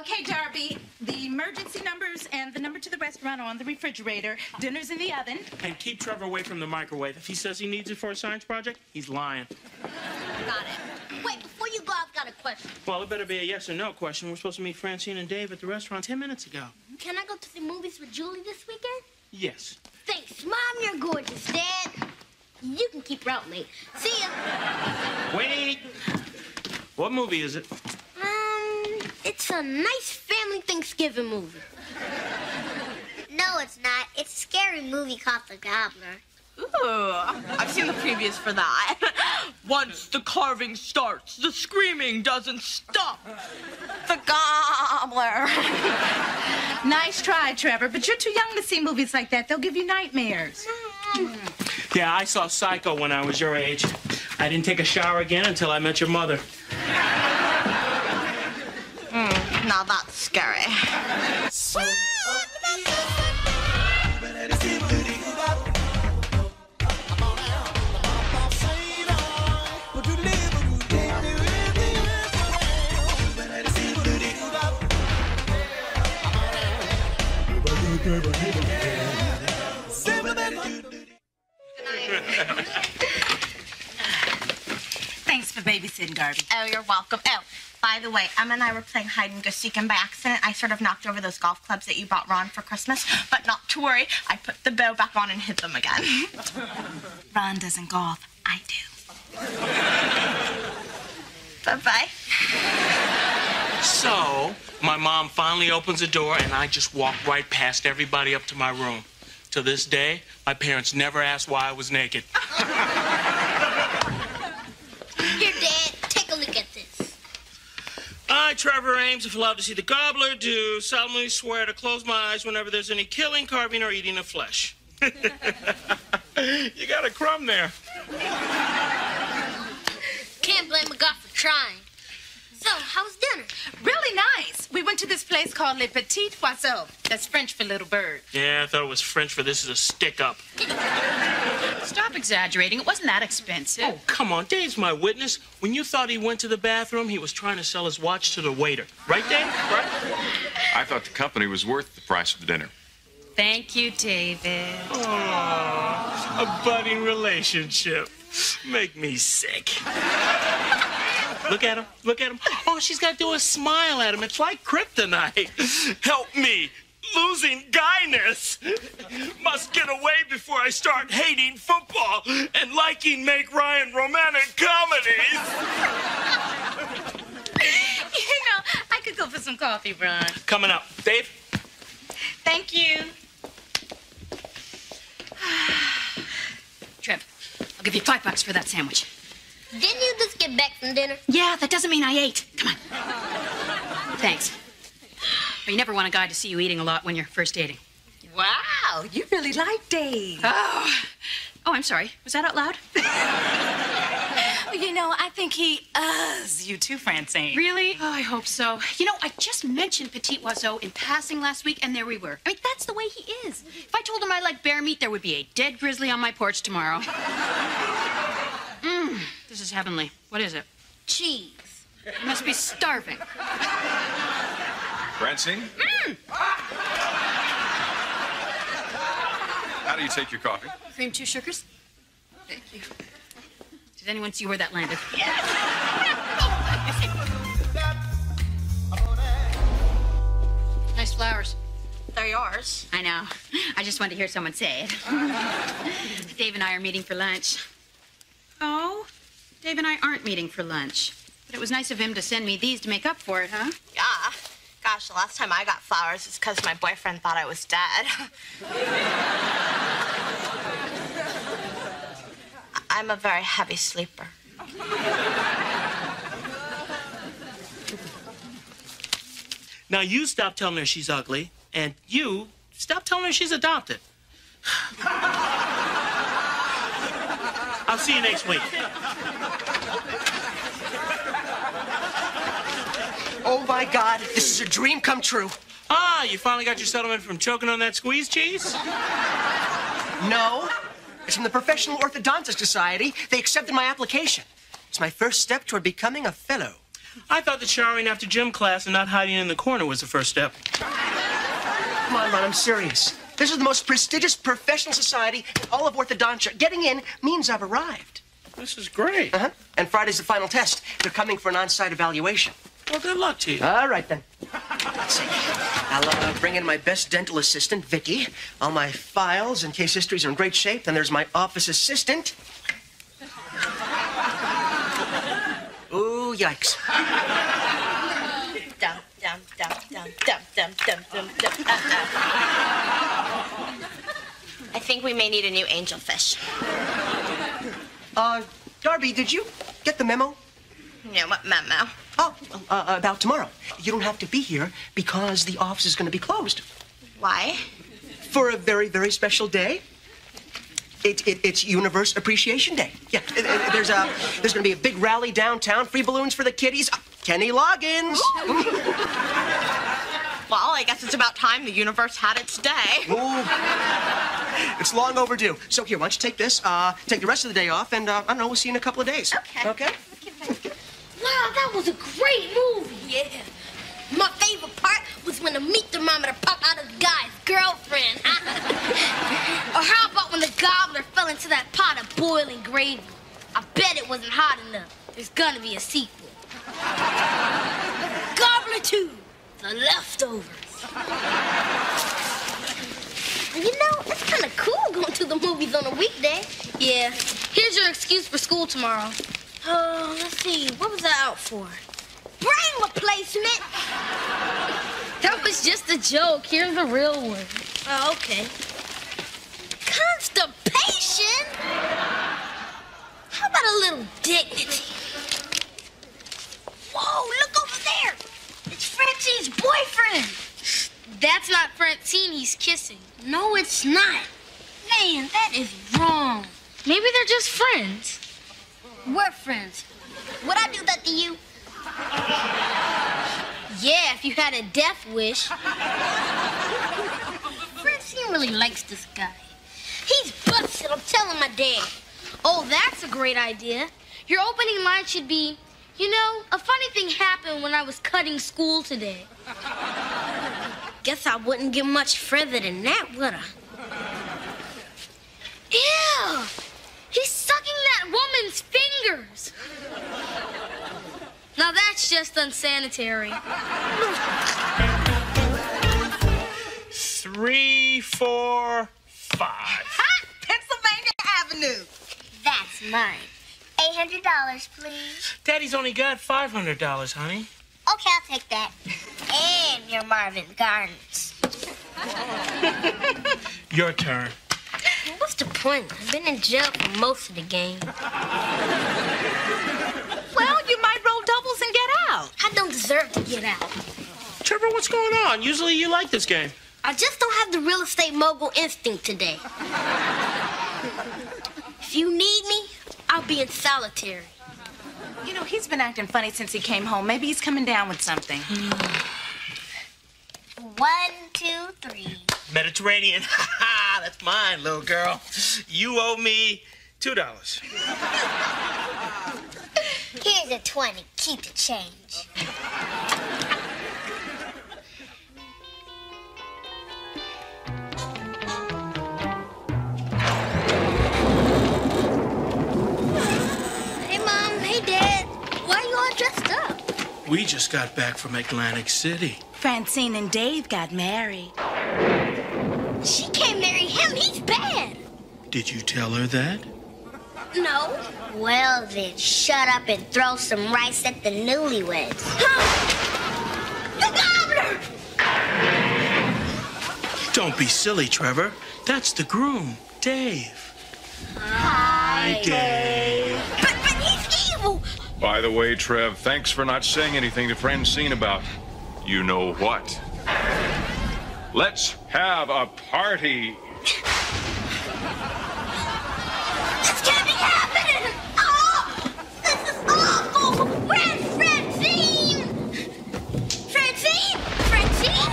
Okay, Darby, the emergency numbers and the number to the restaurant are on the refrigerator. Dinner's in the oven. And keep Trevor away from the microwave. If he says he needs it for a science project, he's lying. Got it. Wait, before you go, I've got a question. Well, it better be a yes or no question. We're supposed to meet Francine and Dave at the restaurant 10 minutes ago. Can I go to the movies with Julie this weekend? Yes. Thanks, Mom. You're gorgeous, Dad. You can keep her out late. See ya. Wait! What movie is it? It's a nice family Thanksgiving movie. No, it's not. It's a scary movie called The Gobbler. Ooh, I've seen the previews for that. Once the carving starts, the screaming doesn't stop. The gobbler. Nice try, Trevor, but you're too young to see movies like that. They'll give you nightmares. Yeah, I saw Psycho when I was your age. I didn't take a shower again until I met your mother. Now that's scary. Babysitting, Darby. Oh, you're welcome. Oh, by the way, Emma and I were playing hide and go seek, and by accident, I sort of knocked over those golf clubs that you bought Ron for Christmas. But not to worry, I put the bow back on and hid them again. Ron doesn't golf. I do. bye bye. So, my mom finally opens the door, and I just walk right past everybody up to my room. To this day, my parents never asked why I was naked. Here, Dad. Take a look at this. I, Trevor Ames, if allowed to see the gobbler, do solemnly swear to close my eyes whenever there's any killing, carving, or eating of flesh. you got a crumb there. Can't blame a guy for trying. So, how's dinner? Really nice. We went to this place called Le Petit Oiseau. That's French for little bird. Yeah, I thought it was French for this is a stick up. Stop exaggerating. It wasn't that expensive. Oh, come on. Dave's my witness. When you thought he went to the bathroom, he was trying to sell his watch to the waiter. Right, Dave? Right? I thought the company was worth the price of the dinner. Thank you, David. Oh, A budding relationship. Make me sick. Look at him. Look at him. All she's got to do is smile at him. It's like kryptonite. Help me. Losing guyness. Must get away before I start hating football and liking Meg Ryan romantic comedies. You know, I could go for some coffee, Ron. Coming up. Dave? Thank you. Trev, I'll give you five bucks for that sandwich. Didn't you just get back from dinner? Yeah, that doesn't mean I ate. Come on. Thanks. You never want a guy to see you eating a lot when you're first dating. Wow, you really like Dave. Oh. Oh, I'm sorry. Was that out loud? You know, I think he uhs you too, Francine. Really? Oh, I hope so. You know, I just mentioned Petit Oiseau in passing last week, and there we were. I mean, that's the way he is. If I told him I like bear meat, there would be a dead grizzly on my porch tomorrow. This is heavenly. What is it? Cheese. You must be starving. Francine? Mm. How do you take your coffee? Cream two sugars? Thank you. Did anyone see where that landed? nice flowers. They're yours. I know. I just wanted to hear someone say it. Dave and I are meeting for lunch. Oh? Dave and I aren't meeting for lunch. But it was nice of him to send me these to make up for it, huh? Yeah. Gosh, the last time I got flowers is because my boyfriend thought I was dead. I'm a very heavy sleeper. Now, you stop telling her she's ugly, and you stop telling her she's adopted. I'll see you next week. Oh my God, this is a dream come true. Ah, you finally got your settlement from choking on that squeeze cheese? No, it's from the Professional Orthodontist Society. They accepted my application. It's my first step toward becoming a fellow. I thought that showering after gym class and not hiding in the corner was the first step. Come on, Ron, I'm serious. This is the most prestigious professional society in all of orthodontia. Getting in means I've arrived. This is great. Uh-huh. And Friday's the final test. They're coming for an on-site evaluation. Well, good luck to you. All right, then. Let's see. I'll uh, bring in my best dental assistant, Vicky. All my files and case histories are in great shape. Then there's my office assistant. Ooh, yikes. Dum, dum, dum, dum, dum, dum, dum, dum, dum. Uh, uh. I think we may need a new angelfish. Uh, Darby, did you get the memo? No, what memo? Oh, uh, about tomorrow. You don't have to be here because the office is going to be closed Why? for a very, very special day. It, it, it's Universe Appreciation Day. Yeah, uh, uh, there's a there's going to be a big rally downtown, free balloons for the kiddies. Uh, Kenny Loggins. Well, I guess it's about time the universe had its day. Ooh. It's long overdue. So here, why don't you take this, uh, take the rest of the day off, and uh, I don't know, we'll see you in a couple of days. Okay. Okay. Wow, that was a great movie. Yeah. My favorite part was when the meat thermometer popped out of the guy's girlfriend. or how about when the gobbler fell into that pot of boiling gravy? I bet it wasn't hot enough. There's gonna be a sequel. Gobbler 2, The Leftovers. You know, it's kind of cool going to the movies on a weekday. Yeah. Here's your excuse for school tomorrow. Oh, let's see. What was I out for? Brain replacement. That was just a joke. Here's the real one. Oh, okay. Constipation? How about a little dignity? Whoa, look over there. It's Francine's boyfriend. That's not Francine he's kissing. No, it's not. Man, that is wrong. Maybe they're just friends. We're friends. Would I do that to you? Yeah, if you had a death wish. Francine really likes this guy. He's busted, I'm telling my dad. Oh, that's a great idea. Your opening line should be, you know, a funny thing happened when I was cutting school today. Guess I wouldn't get much further than that, would I? Ew! He's sucking that woman's fingers. Now that's just unsanitary. Three, four, five. Pennsylvania Avenue. That's mine. $800, please. Daddy's only got five hundred dollars, honey. Okay, I'll take that. And your Marvin Gardens. Your turn. What's the point? I've been in jail for most of the game. Well, you might roll doubles and get out. I don't deserve to get out. Trevor, what's going on? Usually you like this game. I just don't have the real estate mogul instinct today. if you need me, I'll be in solitary. You know, he's been acting funny since he came home. Maybe he's coming down with something. One, two, three. Mediterranean. Ha ha! That's mine, little girl. You owe me two dollars. Here's a 20. Keep the change. Hey, Mom. Hey, Dad. Why are you all dressed up? We just got back from Atlantic City. Francine and Dave got married. She can't marry him. He's bad. Did you tell her that? No. Well, then, shut up and throw some rice at the newlyweds. The gobbler! Don't be silly, Trevor. That's the groom, Dave. Hi, Dave. But, but he's evil. By the way, Trev, thanks for not saying anything to Francine about you know what. Let's have a party. This can't be happening! Oh! This is awful! Where's Francine? Francine? Francine?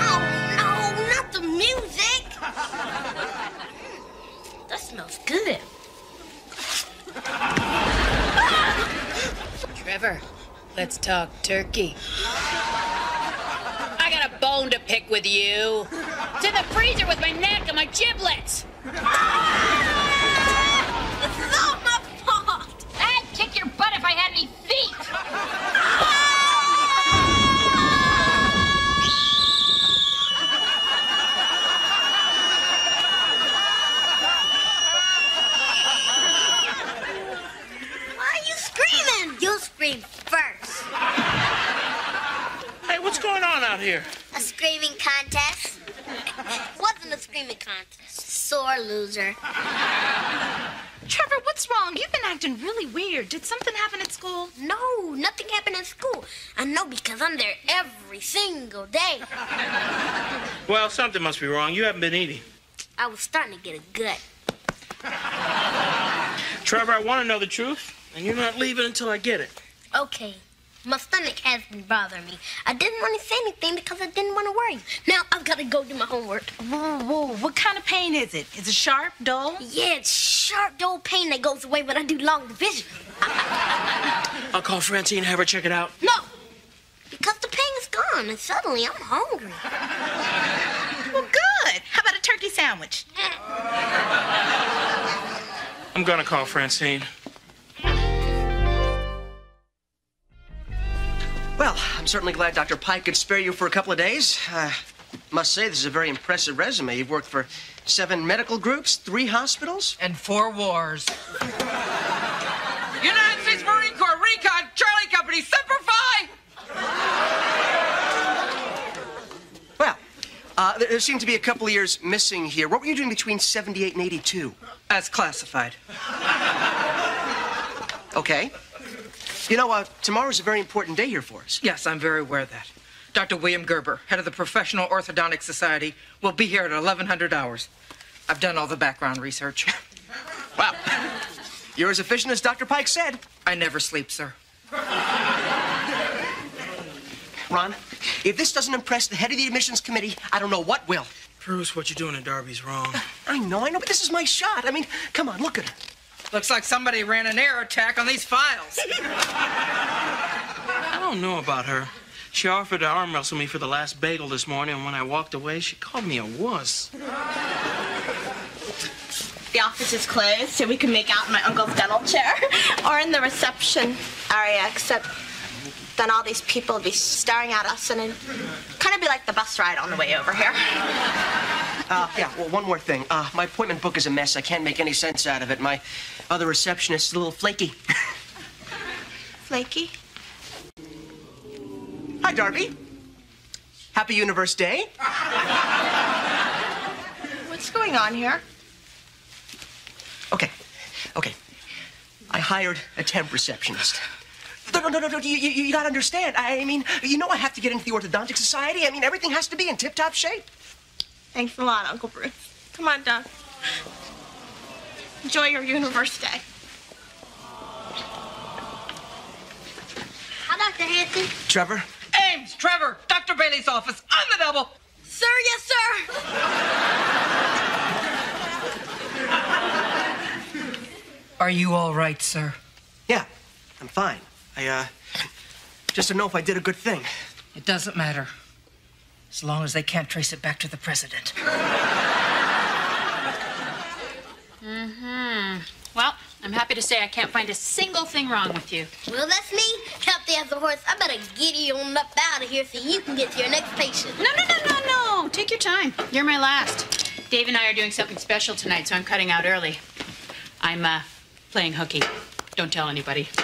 Oh, no, not the music! That smells good. Trevor, Let's talk turkey. I got a bone to with you. It's in the freezer with my neck and my giblets. This is all my fault. I'd kick your butt if I had any feet. Why are you screaming? You scream first. Hey, what's going on out here? A screaming contest? Wasn't a screaming contest. Sore loser. Trevor, what's wrong? You've been acting really weird. Did something happen at school? No, nothing happened at school. I know because I'm there every single day. Well, something must be wrong. You haven't been eating. I was starting to get a gut. Trevor, I want to know the truth, and you're not leaving until I get it. Okay. My stomach has been bothering me. I didn't want to say anything because I didn't want to worry. Now I've got to go do my homework. Whoa, whoa. What kind of pain is it? Is it sharp, dull? Yeah, it's sharp, dull pain that goes away when I do long division. I'll call Francine and have her check it out. No, because the pain is gone and suddenly I'm hungry. Well, good. How about a turkey sandwich? I'm gonna call Francine. Well, I'm certainly glad Dr. Pike could spare you for a couple of days. Uh, must say, this is a very impressive resume. You've worked for seven medical groups, three hospitals. And four wars. United States Marine Corps Recon Charlie Company Semper Fi! Well, uh, there, there seem to be a couple of years missing here. What were you doing between 78 and 82? As classified. Okay. You know, uh, tomorrow's a very important day here for us. Yes, I'm very aware of that. Dr. William Gerber, head of the Professional Orthodontic Society, will be here at 1100 hours. I've done all the background research. Wow. You're as efficient as Dr. Pike said. I never sleep, sir. Ron, if this doesn't impress the head of the admissions committee, I don't know what will. Bruce, what you're doing in Darby's wrong. I know, I know, but this is my shot. I mean, come on, look at her. Looks like somebody ran an air attack on these files. I don't know about her. She offered to arm wrestle me for the last bagel this morning, and when I walked away, she called me a wuss. The office is closed, so we can make out in my uncle's dental chair or in the reception area, except then all these people would be staring at us and it'd kind of be like the bus ride on the way over here. Uh, yeah, well, one more thing. Uh, my appointment book is a mess. I can't make any sense out of it. My other receptionist is a little flaky. Flaky? Hi, Darby. Happy Universe Day. What's going on here? Okay, okay. I hired a temp receptionist. No, no, no, no, no. You, you, you gotta understand. I mean, you know I have to get into the Orthodontic Society. I mean, everything has to be in tip-top shape. Thanks a lot, Uncle Bruce. Come on, Doug. Enjoy your universe day. Hi, Dr. Hanson. Trevor? Ames, Trevor, Dr. Bailey's office. On the double. Sir, yes, sir. Are you all right, sir? Yeah, I'm fine. I, uh, just don't know if I did a good thing. It doesn't matter. As long as they can't trace it back to the president. I'm happy to say I can't find a single thing wrong with you. Well, that's me. Healthy as a horse. I better get you on up out of here so you can get to your next patient. No, no, no, no, no. Take your time. You're my last. Dave and I are doing something special tonight, so I'm cutting out early. I'm uh, playing hooky. Don't tell anybody.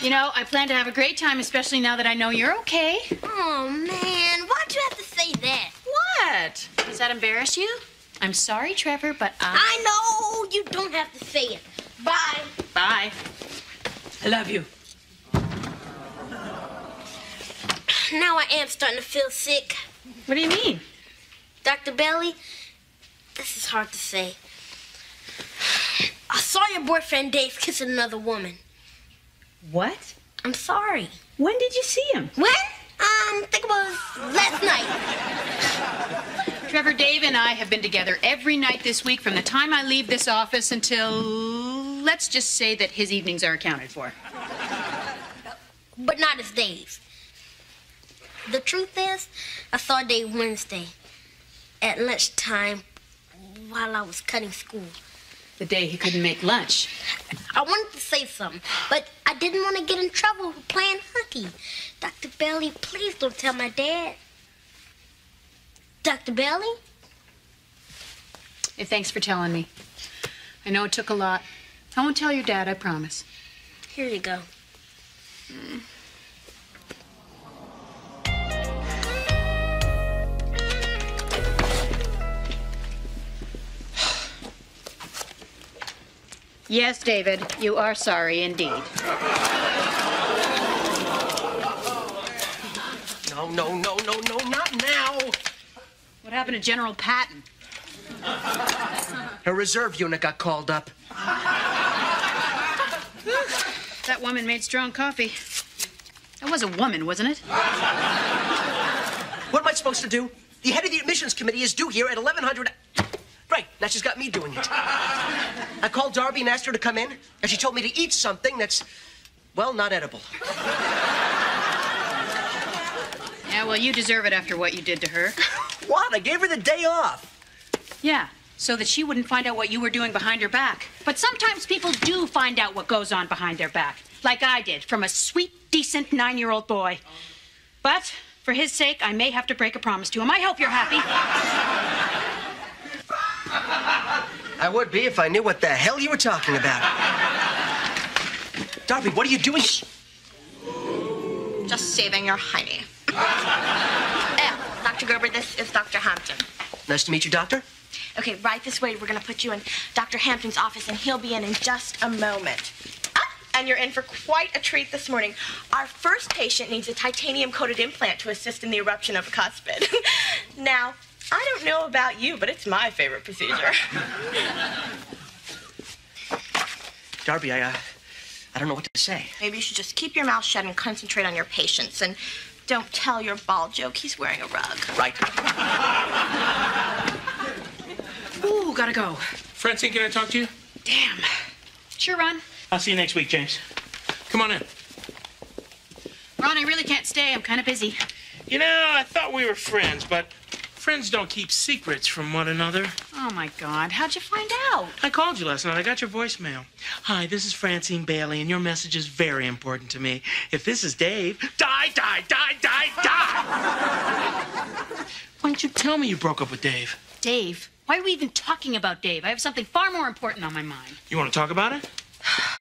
You know, I plan to have a great time, especially now that I know you're okay. Oh, man. Why'd you have to say that? What? Does that embarrass you? I'm sorry, Trevor, but I. I know. You don't have to say it. Bye. Bye. I love you. Now I am starting to feel sick. What do you mean? Dr. Bailey, this is hard to say. I saw your boyfriend Dave kissing another woman. What? I'm sorry. When did you see him? When? Um, think it was last night. Trevor, Dave, and I have been together every night this week from the time I leave this office until. Let's just say that his evenings are accounted for. but not as Dave. The truth is, I saw Dave Wednesday at lunchtime while I was cutting school. The day he couldn't make lunch. I wanted to say something, but I didn't want to get in trouble for playing hooky. Dr. Bailey, please don't tell my dad. Dr. Bailey? Hey, thanks for telling me. I know it took a lot. I won't tell your dad, I promise. Here you go. Yes, David, you are sorry indeed. No, no, no, no, no, not now. What happened to General Patton? Her reserve unit got called up. That woman made strong coffee. That was a woman, wasn't it? What am I supposed to do? The head of the admissions committee is due here at 1100. Right, now she's got me doing it. I called Darby and asked her to come in, and she told me to eat something that's, well, not edible. Yeah, well, you deserve it after what you did to her. What? I gave her the day off. Yeah, so that she wouldn't find out what you were doing behind her back. But sometimes people do find out what goes on behind their back, like I did from a sweet, decent nine year old boy. But for his sake, I may have to break a promise to him. I hope you're happy. I would be if I knew what the hell you were talking about. Darby, what are you doing? Just saving your honey. Dr. Gerber, this is Dr. Hampton. Nice to meet you, Doctor. Okay, right this way. We're gonna put you in Dr. Hampton's office, and he'll be in in just a moment. Ah, and you're in for quite a treat this morning. Our first patient needs a titanium-coated implant to assist in the eruption of a cuspid. now, I don't know about you, but it's my favorite procedure. Darby, I, uh, I don't know what to say. Maybe you should just keep your mouth shut and concentrate on your patients, and don't tell your ball joke he's wearing a rug. Right. Ooh, gotta go. Francine, can I talk to you? Damn. Sure, Ron. I'll see you next week, James. Come on in. Ron, I really can't stay. I'm kind of busy. You know, I thought we were friends, but friends don't keep secrets from one another. Oh, my God. How'd you find out? I called you last night. I got your voicemail. Hi, this is Francine Bailey, and your message is very important to me. If this is Dave, die, die, die, die, die! Why don't you tell me you broke up with Dave? Dave? Why are we even talking about Dave? I have something far more important on my mind. You want to talk about it?